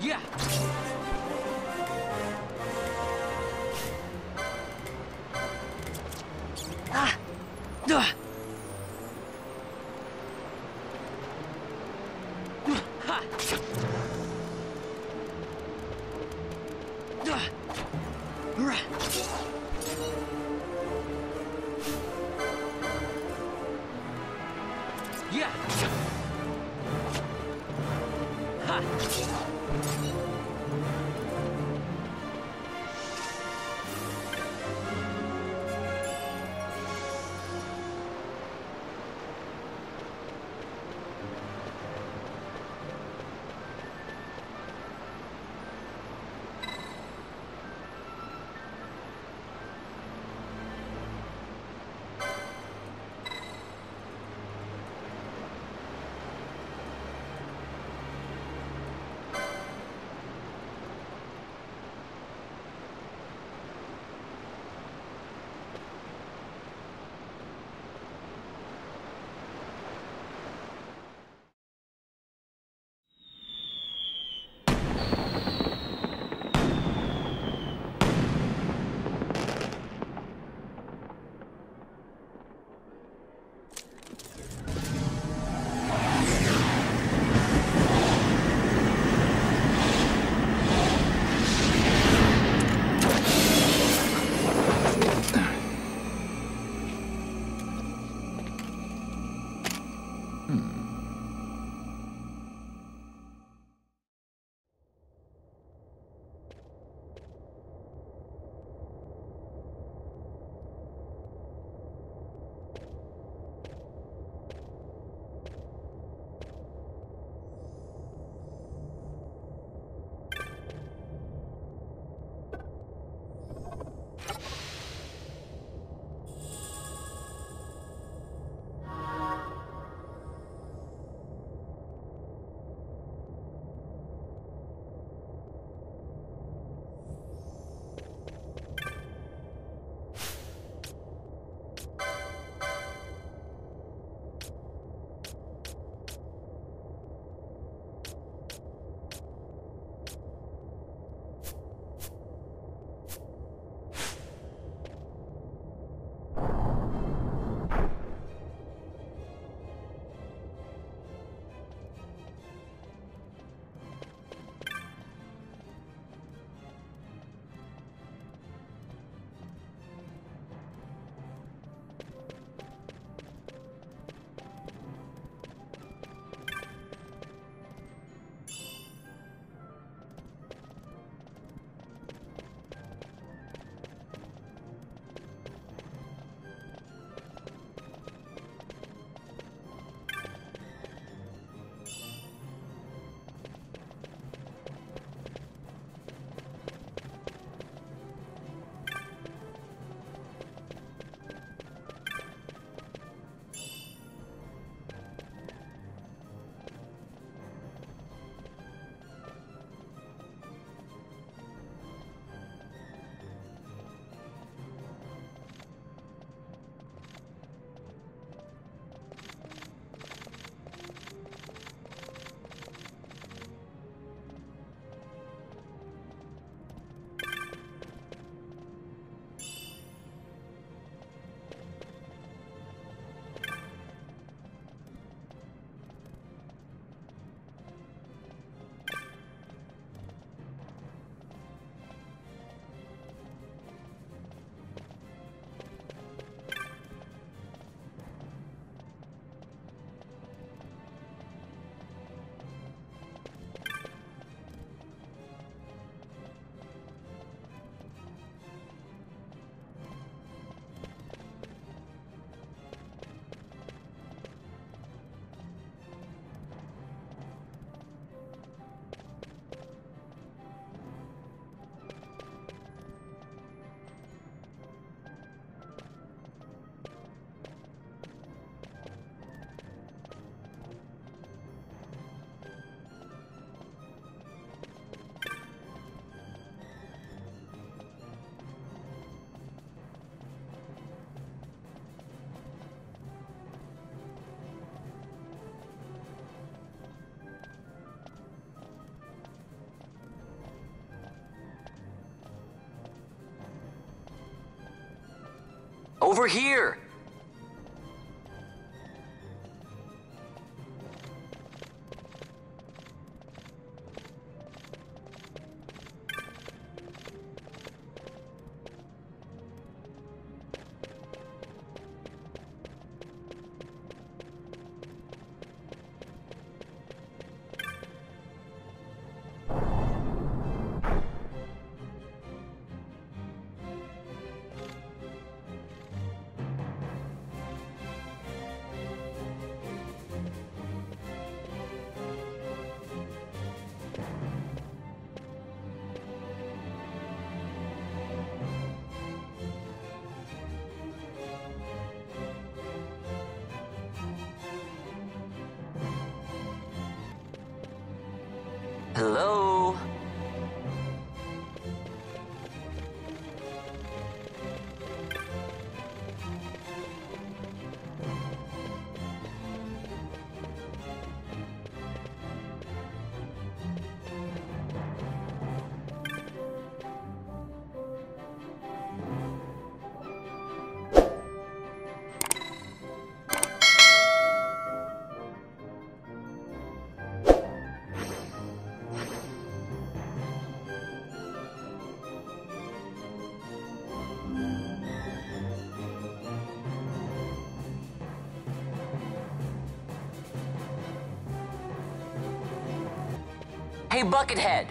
Yeah. Ah. Rah. Yeah. Over here! Hello? Hey,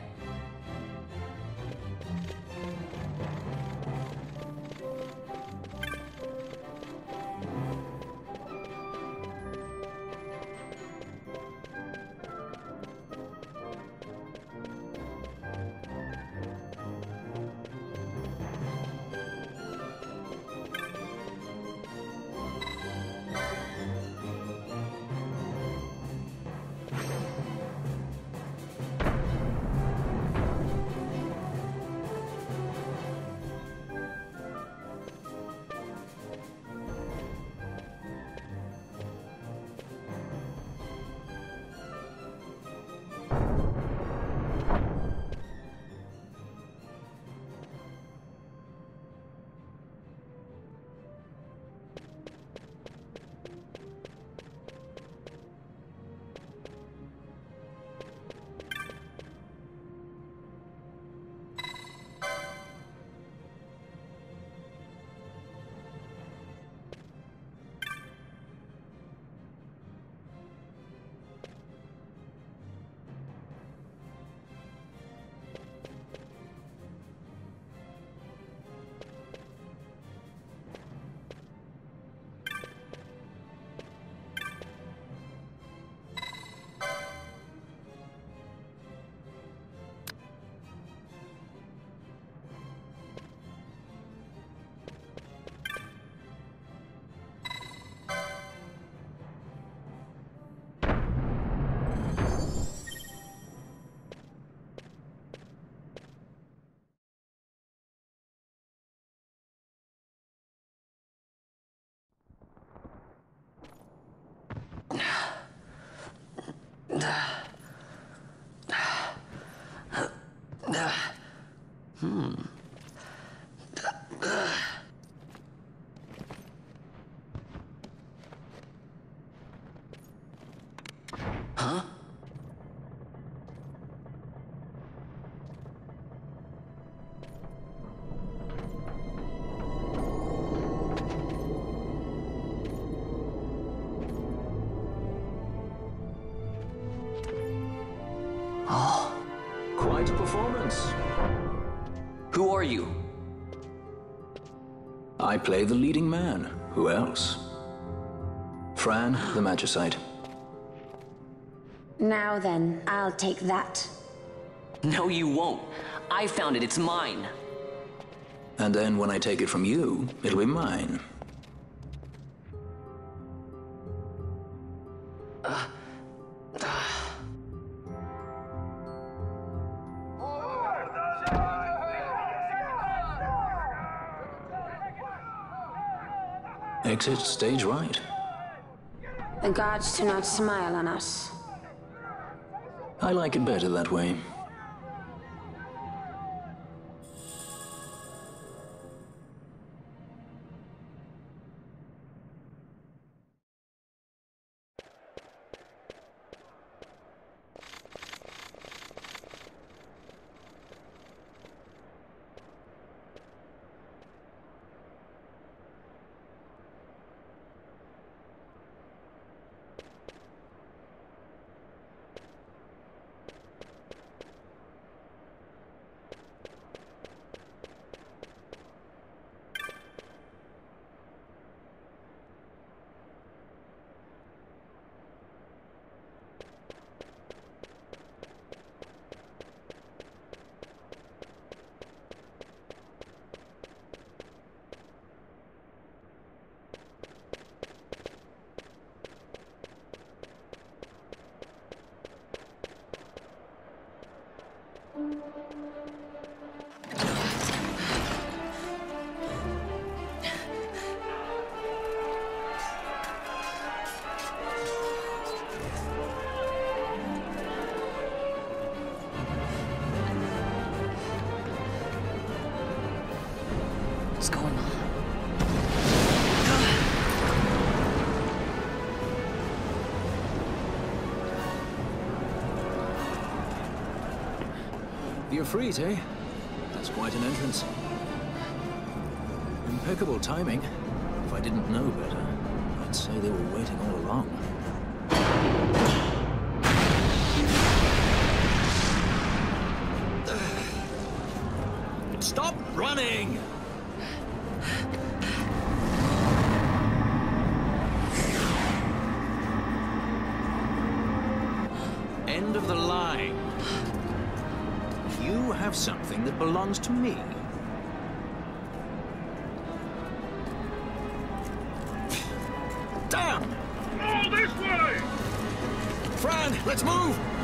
Buckethead! Quite a performance. Who are you? I play the leading man. Who else? Fran, the Magicite. Now then, I'll take that. No, you won't. I found it. It's mine. And then when I take it from you, it'll be mine. Exit stage right. The gods do not smile on us. I like it better that way. The Ifrit, eh? That's quite an entrance. Impeccable timing. If I didn't know better, I'd say they were waiting all along. Stop running! Have something that belongs to me. Damn! All this way! Fran, let's move!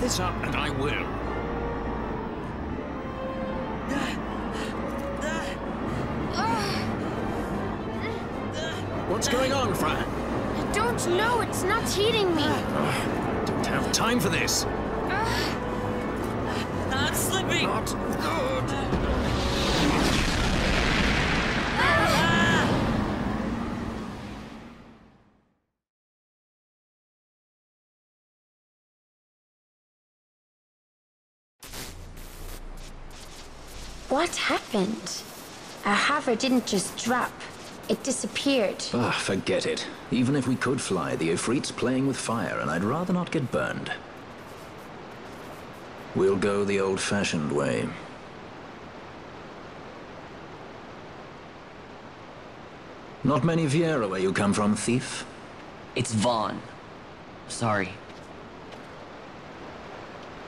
This up and I will. What's going on, Fran? I don't know. It's not heating me. Don't have time for this. Not slipping! Not good. What happened? Our hover didn't just drop. It disappeared. Ah, forget it. Even if we could fly, the Ifrit's playing with fire, and I'd rather not get burned. We'll go the old-fashioned way. Not many Viera where you come from, thief? It's Vaan. Sorry.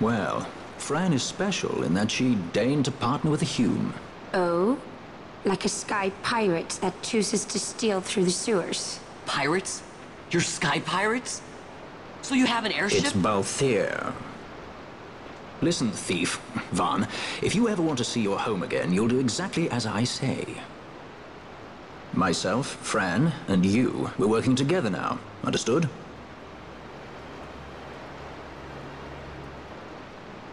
Well, Fran is special in that she deigned to partner with a Hume. Oh? Like a sky pirate that chooses to steal through the sewers. Pirates? You're sky pirates? So you have an airship? It's Balthier. Listen, thief, Vaan, if you ever want to see your home again, you'll do exactly as I say. Myself, Fran, and you, we're working together now. Understood?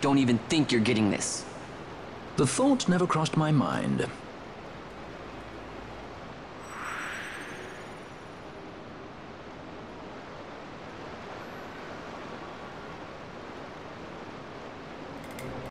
Don't even think you're getting this. The thought never crossed my mind.